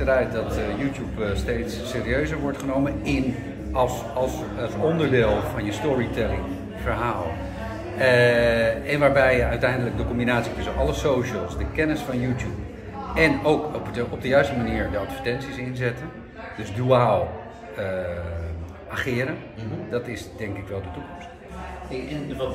eruit dat eh, YouTube eh, steeds serieuzer wordt genomen in, als, als, als onderdeel van je storytelling verhaal. Eh, en waarbij je uiteindelijk de combinatie tussen alle socials, de kennis van YouTube en ook op de, op de juiste manier de advertenties inzetten. Dus duaal eh, ageren, mhm. dat is denk ik wel de toekomst. En wat,